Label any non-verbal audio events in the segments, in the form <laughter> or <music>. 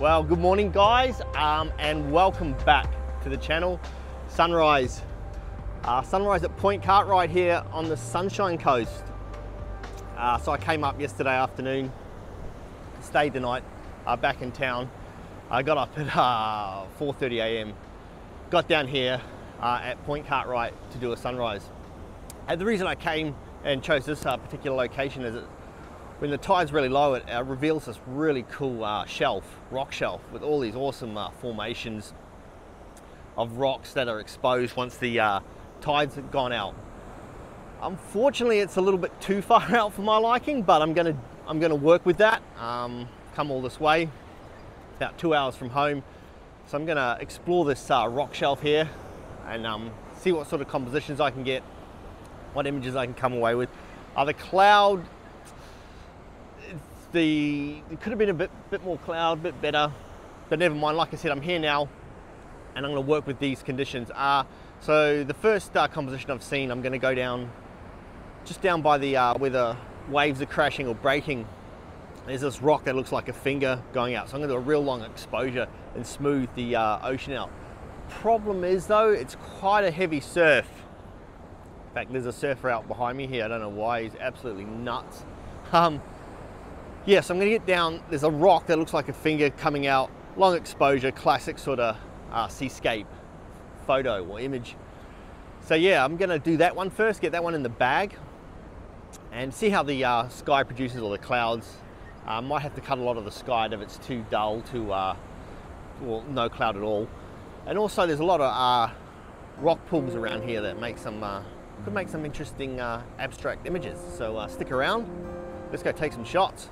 Well, good morning guys, um, and welcome back to the channel. Sunrise. Uh, sunrise at Point Cartwright here on the Sunshine Coast. Uh, so I came up yesterday afternoon, stayed the night uh, back in town. I got up at 4.30 a.m., got down here uh, at Point Cartwright to do a sunrise. And the reason I came and chose this uh, particular location is that when the tide's really low, it uh, reveals this really cool uh, shelf, rock shelf, with all these awesome uh, formations of rocks that are exposed once the uh, tides have gone out. Unfortunately, it's a little bit too <laughs> far out for my liking, but I'm gonna I'm gonna work with that. Um, come all this way, about two hours from home, so I'm gonna explore this uh, rock shelf here and um, see what sort of compositions I can get, what images I can come away with. Uh, the cloud the it could have been a bit bit more cloud, a bit better, but never mind. Like I said, I'm here now, and I'm going to work with these conditions. Uh, so the first uh, composition I've seen, I'm going to go down, just down by the uh, where the waves are crashing or breaking. There's this rock that looks like a finger going out. So I'm going to do a real long exposure and smooth the uh, ocean out. Problem is though, it's quite a heavy surf. In fact, there's a surfer out behind me here. I don't know why. He's absolutely nuts. <laughs> Um, yeah, so I'm gonna get down, there's a rock that looks like a finger coming out, long exposure, classic sort of uh, seascape photo or image. So yeah, I'm gonna do that one first, get that one in the bag and see how the uh, sky produces or the clouds. I uh, might have to cut a lot of the sky if it's too dull to, uh, well, no cloud at all. And also there's a lot of uh, rock pools around here that make some, uh, could make some interesting uh, abstract images. So stick around, let's go take some shots.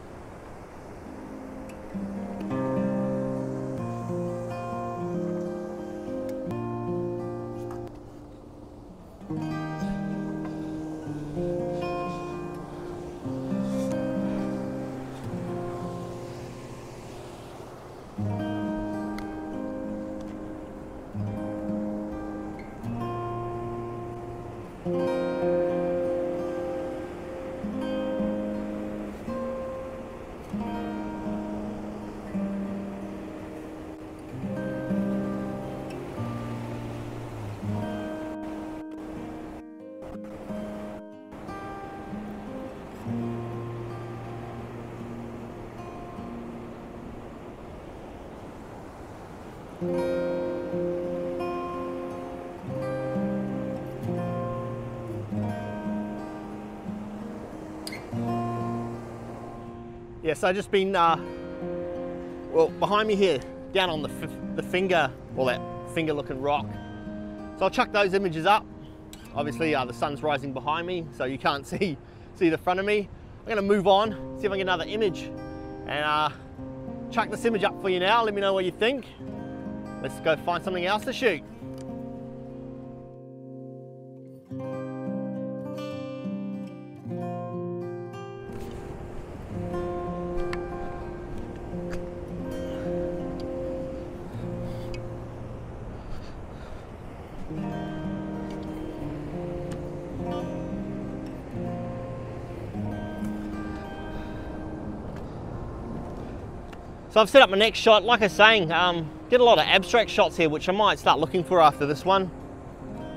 Yes, I've just been, uh, well, behind me here, down on the, the finger, or that finger looking rock. So I'll chuck those images up. Obviously uh, the sun's rising behind me, so you can't <laughs> see, see the front of me. I'm gonna move on, see if I can get another image, and uh, chuck this image up for you now. Let me know what you think. Let's go find something else to shoot. So I've set up my next shot. Like I was saying, um, get a lot of abstract shots here, which I might start looking for after this one.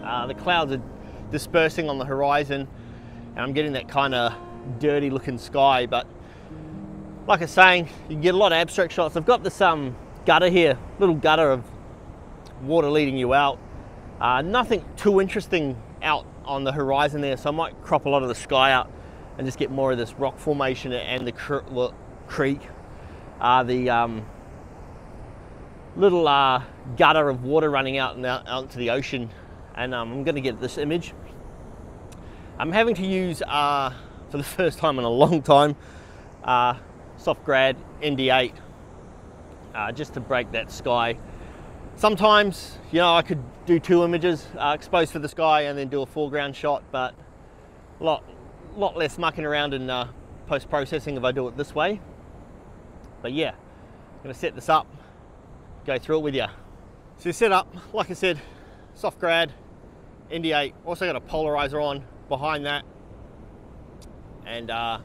Uh, the clouds are dispersing on the horizon, and I'm getting that kind of dirty looking sky. But like I was saying, you get a lot of abstract shots. I've got this um, gutter here, little gutter of water leading you out. Uh, nothing too interesting out on the horizon there, so I might crop a lot of the sky out and just get more of this rock formation and the cr creek are the um, little uh, gutter of water running out, and out, out into the ocean. And um, I'm going to get this image. I'm having to use, uh, for the <laughs> first time in a long time, uh, Softgrad ND8 uh, just to break that sky. Sometimes, you know, I could do two images, uh, exposed for the sky and then do a foreground shot, but a lot, lot less mucking around in uh, post-processing if I do it this way. But yeah, I'm gonna set this up, go through it with you. So you set up, like I said, soft grad, ND8, also got a polarizer on behind that. And uh,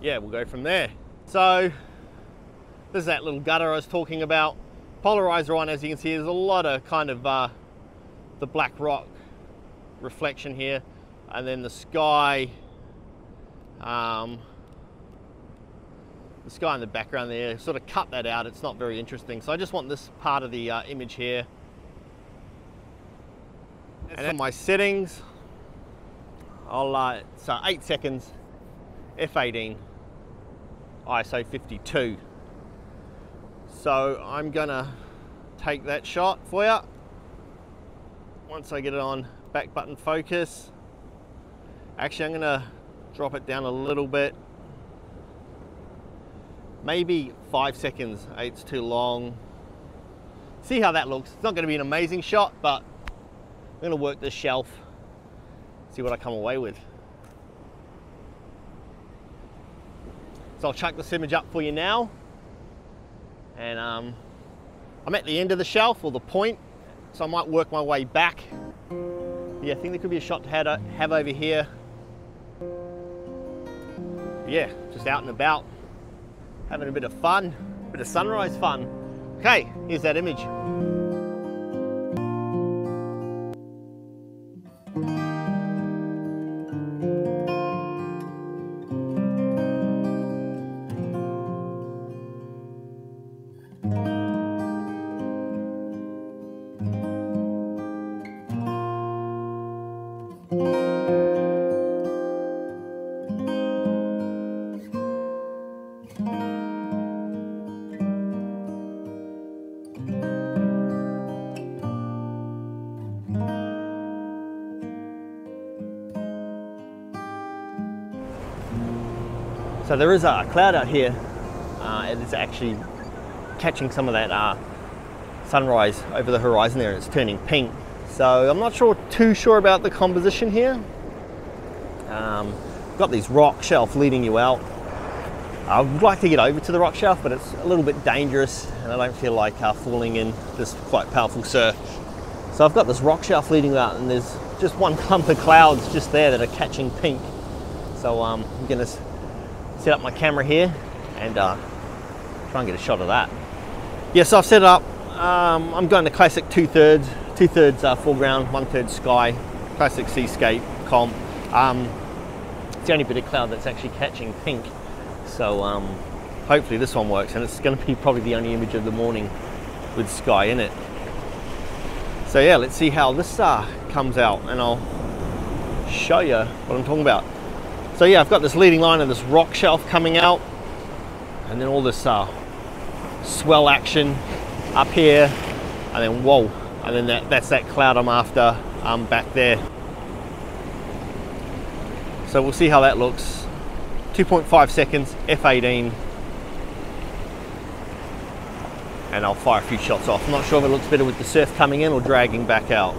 yeah, we'll go from there. So There's that little gutter I was talking about. Polarizer on, as you can see, there's a lot of kind of uh, the black rock reflection here. And then the sky, um, the sky in the background there, sort of cut that out. It's not very interesting. So I just want this part of the uh, image here. And my settings, I'll, uh, so eight seconds, F18, ISO 52. So I'm gonna take that shot for you. Once I get it on back button focus, actually I'm gonna drop it down a little bit. Maybe five seconds, eight's too long. See how that looks. It's not gonna be an amazing shot, but I'm gonna work this shelf, see what I come away with. So I'll chuck this image up for you now. And um, I'm at the end of the shelf or the point, so I might work my way back. Yeah, I think there could be a shot to have over here. Yeah, just out and about, having a bit of fun, a bit of sunrise fun. Okay, here's that image. So there is a cloud out here uh, and it's actually catching some of that uh, sunrise over the horizon there. It's turning pink. So I'm not sure, too sure about the composition here. Um, got these rock shelf leading you out. I would like to get over to the rock shelf, but it's a little bit dangerous and I don't feel like uh, falling in this quite powerful surf. So I've got this rock shelf leading out and there's just one <laughs> clump of clouds just there that are catching pink. So um, I'm gonna set up my camera here and uh, try and get a shot of that. Yes, yeah, so I've set it up, um, I'm going the classic two thirds, two thirds uh, foreground, one third sky, classic seascape comp. Um, it's the only bit of cloud that's actually catching pink. So um, hopefully this one works and it's going to be probably the only image of the morning with sky in it. So yeah, let's see how this uh, comes out and I'll show you what I'm talking about. So yeah, I've got this leading line of this rock shelf coming out and then all this uh, swell action up here and then whoa, and then that, that's that cloud I'm after um, back there. So we'll see how that looks. 2.5 seconds, F18. And I'll fire a few shots off. I'm not sure if it looks better with the surf coming in or dragging back out,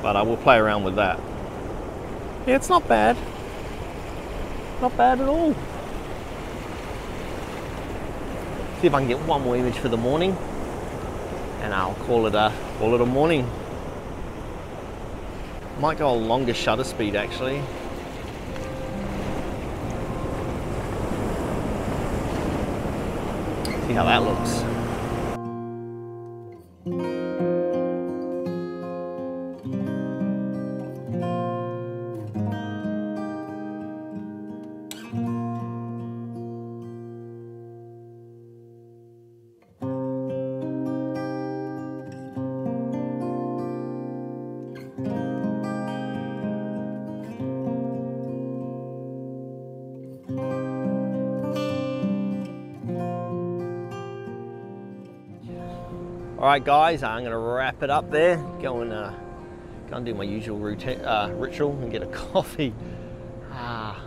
but I will play around with that. Yeah, it's not bad. Not bad at all. See if I can get one more image for the morning and I'll call it a call it a morning. Might go a longer shutter speed actually. See how that looks. All right, guys, I'm to wrap it up there. Go and, uh, go and do my usual routine, uh, ritual and get a <laughs> coffee. Ah,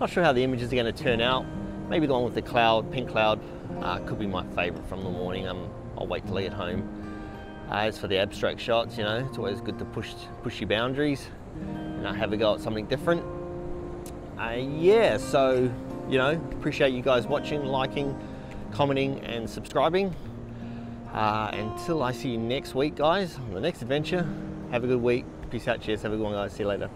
not sure how the images are to turn out. Maybe the one with the cloud, pink cloud, uh, could be my favorite from the morning. Um, I'll wait till I get home. Uh, as for the abstract shots, you know, it's always good to push push your boundaries and have a go at something different. Uh, yeah, so, you know, appreciate you guys watching, liking, commenting, and subscribing. Uh, until I see you next week, guys, on the next adventure, have a good week. Peace out. Cheers. Have a good one, guys. See you later.